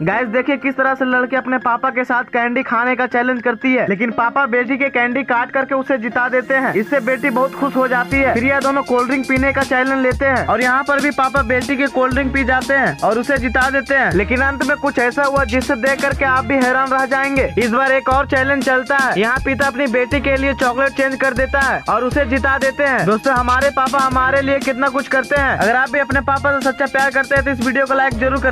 Gas देखिए किस तरह से लड़के अपने पापा के साथ कैंडी खाने का चैलेंज करती है। लेकिन पापा बेटी के कैंडी काट करके उसे जिता देते हैं। इससे बेटी बहुत खुश हो जाती है। फिर यह दोनों कोल्ड ड्रिंक पीने का चैलेंज लेते हैं। और यहाँ पर भी पापा बेटी के कोल्ड ड्रिंक पी जाते हैं और उसे जिता देते हैं। लेकिन अंत में कुछ ऐसा हुआ जिससे देख करके आप भी हैरान रह जाएँगे। इस बार एक और चैलेंज चलता है। यहाँ पिता अपनी बेटी के लिए चॉकलेट चेंज कर देता है और उसे जिता देते हैं। दोस्तों, हमारे पापा हमारे लिए कितना कुछ करते हैं। अगर आप भी अपने पापा से सच्चा प्यार करते हैं तो इस वीडियो को लाइक ज़रूर करें।